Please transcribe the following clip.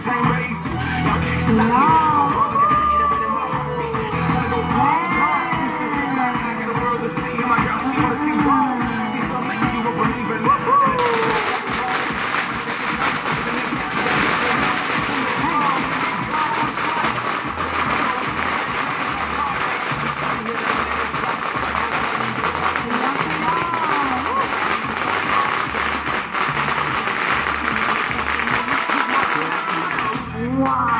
Wu-Tang race. 哇。